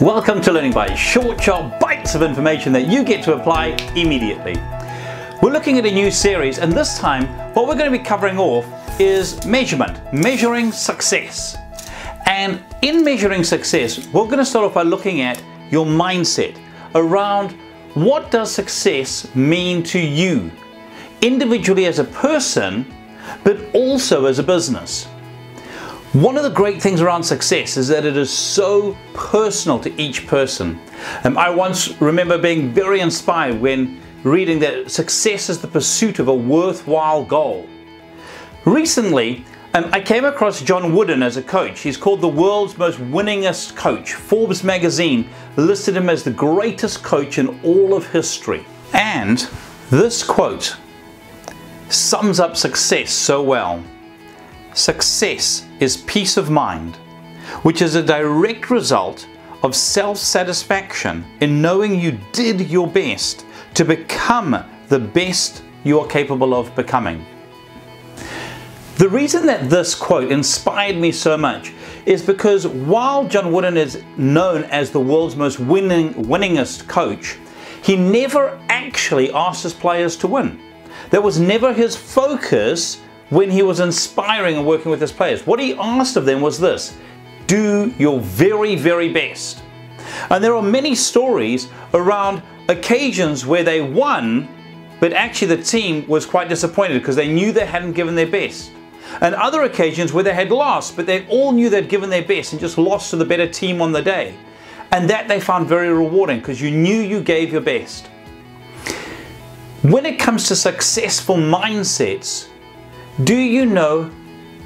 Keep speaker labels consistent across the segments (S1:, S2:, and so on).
S1: Welcome to Learning Bites, short, sharp bites of information that you get to apply immediately. We're looking at a new series, and this time, what we're going to be covering off is measurement, measuring success. And in measuring success, we're going to start off by looking at your mindset around what does success mean to you, individually as a person, but also as a business. One of the great things around success is that it is so personal to each person. Um, I once remember being very inspired when reading that success is the pursuit of a worthwhile goal. Recently, um, I came across John Wooden as a coach. He's called the world's most winningest coach. Forbes magazine listed him as the greatest coach in all of history. And this quote sums up success so well. Success is peace of mind, which is a direct result of self-satisfaction in knowing you did your best to become the best you are capable of becoming. The reason that this quote inspired me so much is because while John Wooden is known as the world's most winning, winningest coach, he never actually asked his players to win. That was never his focus when he was inspiring and working with his players. What he asked of them was this do your very, very best. And there are many stories around occasions where they won, but actually the team was quite disappointed because they knew they hadn't given their best. And other occasions where they had lost, but they all knew they'd given their best and just lost to the better team on the day. And that they found very rewarding because you knew you gave your best. When it comes to successful mindsets, do you know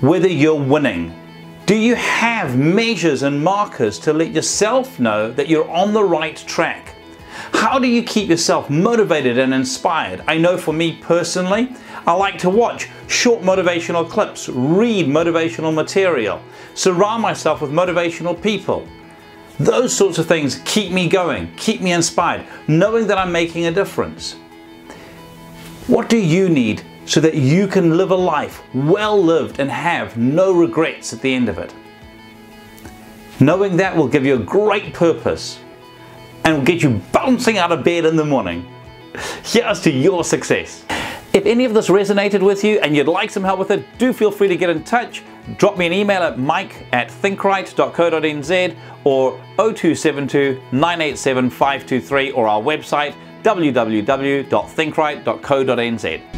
S1: whether you're winning? Do you have measures and markers to let yourself know that you're on the right track? How do you keep yourself motivated and inspired? I know for me personally, I like to watch short motivational clips, read motivational material, surround myself with motivational people. Those sorts of things keep me going, keep me inspired, knowing that I'm making a difference. What do you need so that you can live a life well lived and have no regrets at the end of it. Knowing that will give you a great purpose and will get you bouncing out of bed in the morning. Here's to your success. If any of this resonated with you and you'd like some help with it, do feel free to get in touch. Drop me an email at mike at thinkright.co.nz or 0272 987 523 or our website www.thinkright.co.nz.